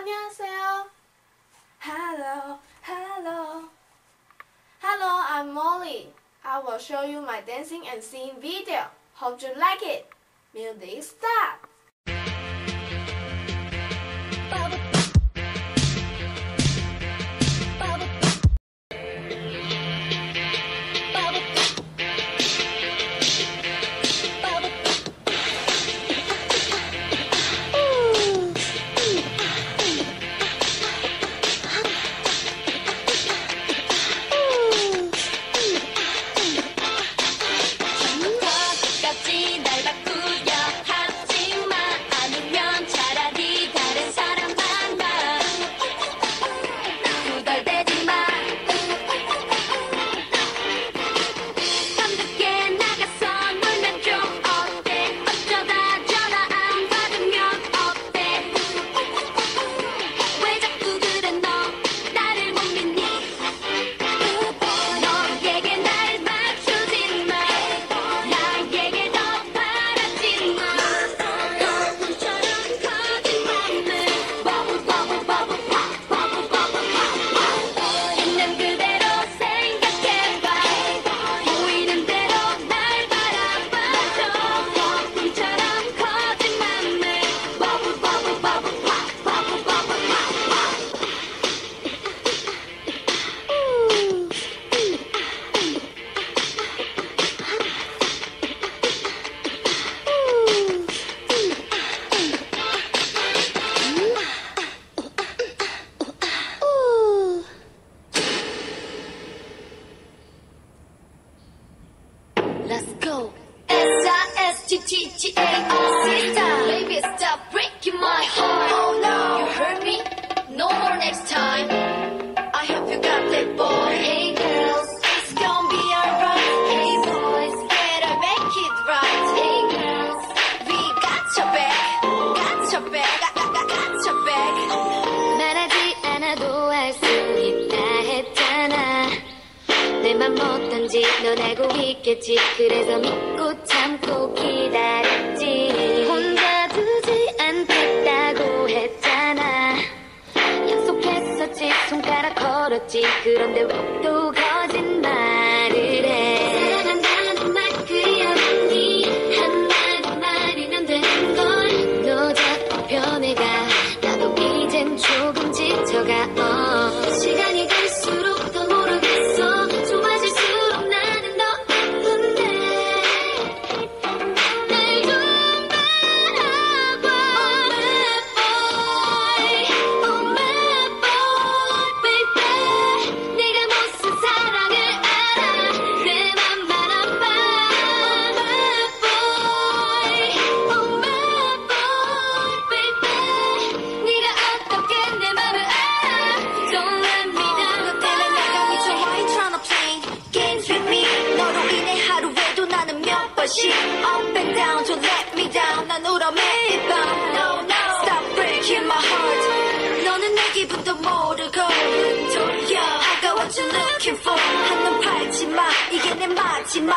안녕하세요. Hello, hello. Hello, I'm Molly. I will show you my dancing and singing video. Hope you like it. Music start. next time. I hope you got that boy. Hey girls, it's gonna be alright. Hey boys, better make it right. Hey girls, we got your back, got your back, got, got, got, got your back. 말하지 않아도 알수 있다 했잖아. 내맘 어떤지 넌 알고 있겠지. 그래서 믿고 참고 기다렸지. 혼자 두지 않겠다. チクランでワットが She up and down to let me down 난 울어 매일 밤 No no Stop breaking my heart 너는 내 기분도 모르고 돌려 I got what you looking for 한눈 팔지 마 이게 내 마지막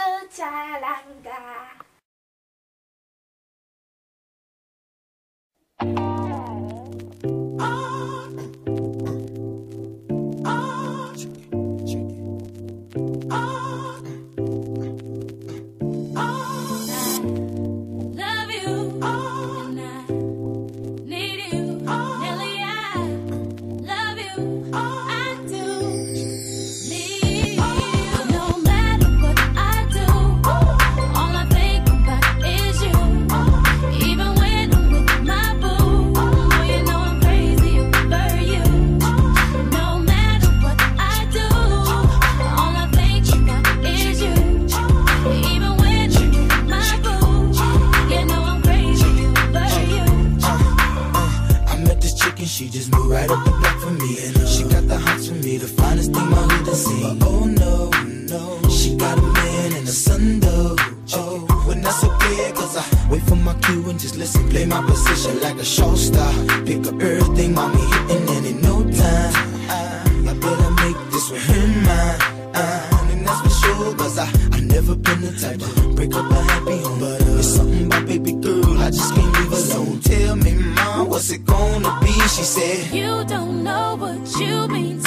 so tired, I'm. Wait for my cue and just listen, play my position like a show star. Pick up everything, mommy hitting, and in no time, I, I better make this with her mine. And that's for sure, cause I, I never been the type to break up a happy home. But uh, it's something about baby girl, I just can't leave alone. So Tell me, mom, what's it gonna be? She said, You don't know what you've been